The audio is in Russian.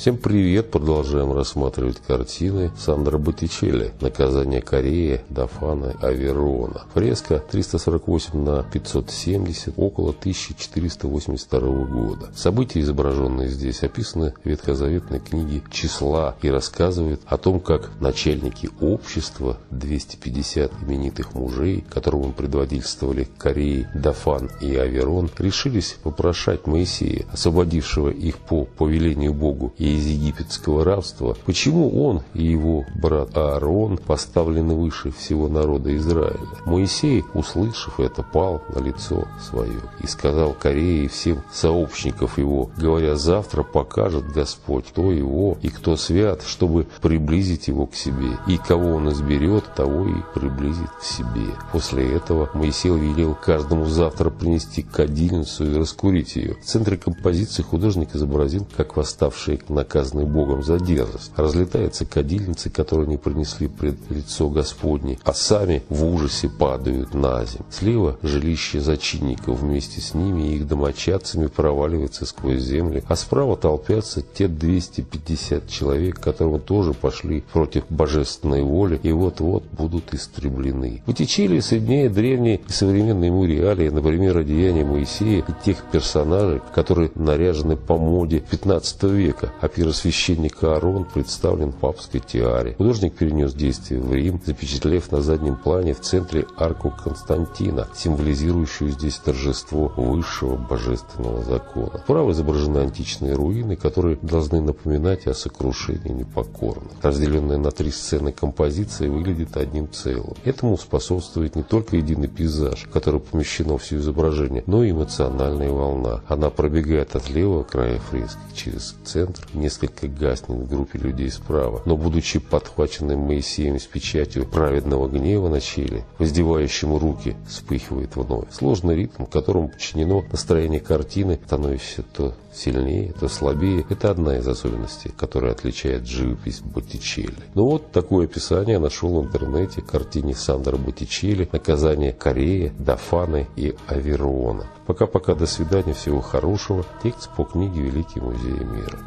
Всем привет! Продолжаем рассматривать картины Сандра Боттичелли «Наказание Кореи, Дафана, Аверона». Фреска 348 на 570, около 1482 года. События, изображенные здесь, описаны в ветхозаветной книге «Числа» и рассказывают о том, как начальники общества, 250 именитых мужей, которым предводительствовали Кореи, Дафан и Аверон, решились попрошать Моисея, освободившего их по повелению Богу и из египетского рабства, почему он и его брат Аарон поставлены выше всего народа Израиля? Моисей, услышав это, пал на лицо свое и сказал Корее и всем сообщников его, говоря, завтра покажет Господь, кто его и кто свят, чтобы приблизить его к себе, и кого он изберет, того и приблизит к себе. После этого Моисей велел каждому завтра принести кадильницу и раскурить ее. В центре композиции художник изобразил, как восставшие на наказанный Богом за дерзость. Разлетаются кадильницы, которые не принесли пред лицо Господне, а сами в ужасе падают на землю. Слева жилище зачинников вместе с ними и их домочадцами проваливается сквозь землю, а справа толпятся те 250 человек, которые тоже пошли против божественной воли и вот-вот будут истреблены. Боттичелли соединяет древние и современные ему реалии, например, одеяния Моисея и тех персонажей, которые наряжены по моде 15 века, а первосвященник Аарон представлен в папской тиаре. Художник перенес действие в Рим, запечатлев на заднем плане в центре арку Константина, символизирующую здесь торжество высшего божественного закона. Справа изображены античные руины, которые должны напоминать о сокрушении непокорных. Разделенная на три сцены композиция выглядит одним целым. Этому способствует не только единый пейзаж, в который помещено все изображение, но и эмоциональная волна. Она пробегает от левого края фрески через центр, несколько гаснет в группе людей справа, но будучи подхваченным Моисеем с печатью праведного гнева на челе, воздевающему руки, вспыхивает вновь. Сложный ритм, которому подчинено настроение картины, становится то сильнее, то слабее. Это одна из особенностей, которая отличает живопись Боттичелли. Ну вот такое описание нашел в интернете картине Сандра Боттичелли «Наказание Кореи, Дафаны и Аверона». Пока-пока, до свидания, всего хорошего. Текст по книге «Великий музей мира».